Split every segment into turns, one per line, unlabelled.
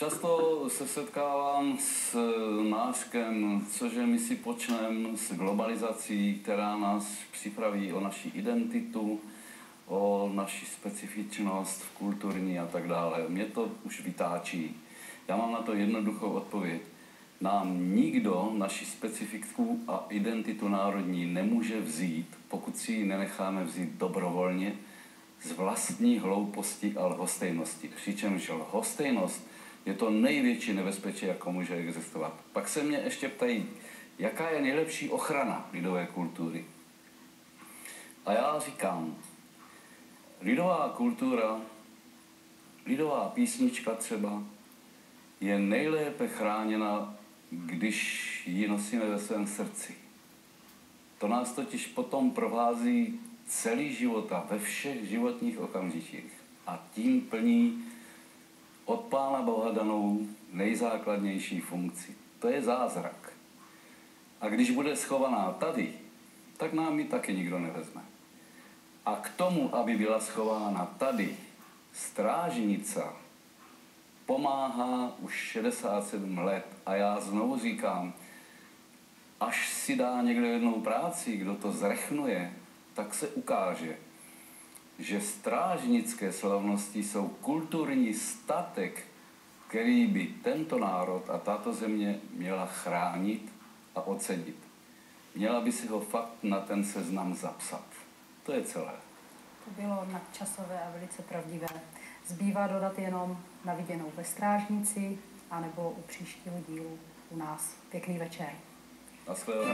Často se setkávám s nářkem, cože my si počneme s globalizací, která nás připraví o naši identitu, o naši specifičnost kulturní a tak dále. Mě to už vytáčí. Já mám na to jednoduchou odpověď. Nám nikdo naši specifiku a identitu národní nemůže vzít, pokud si ji nenecháme vzít dobrovolně, z vlastní hlouposti a lhostejnosti. Přičemž lhostejnost je to největší nebezpečí, jako může existovat. Pak se mě ještě ptají, jaká je nejlepší ochrana lidové kultury. A já říkám, lidová kultura, lidová písnička třeba, je nejlépe chráněna, když ji nosíme ve svém srdci. To nás totiž potom provází celý život a ve všech životních okamžicích. A tím plní od Pána Boha danou nejzákladnější funkci. To je zázrak. A když bude schovaná tady, tak nám ji taky nikdo nevezme. A k tomu, aby byla schována tady, strážnica pomáhá už 67 let. A já znovu říkám, až si dá někdo jednou práci, kdo to zrechnuje, tak se ukáže, že strážnické slavnosti jsou kulturní statek, který by tento národ a tato země měla chránit a ocenit. Měla by si ho fakt na ten seznam zapsat. To je celé.
To bylo nadčasové a velice pravdivé. Zbývá dodat jenom na viděnou ve Strážnici anebo u příštího dílu u nás. Pěkný večer.
Naschledanou.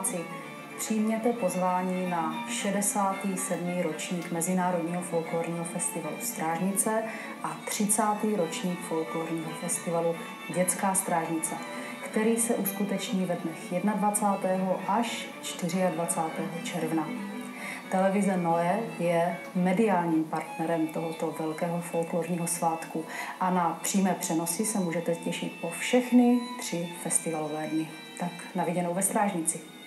Diváci, přijměte pozvání na 67. ročník Mezinárodního folklorního festivalu Strážnice a 30. ročník folklorního festivalu Dětská strážnice, který se uskuteční ve dnech 21. až 24. června. Televize Noe je mediálním partnerem tohoto velkého folklorního svátku a na přímé přenosy se můžete těšit po všechny tři festivalové dny. Tak na viděnou ve Strážnici.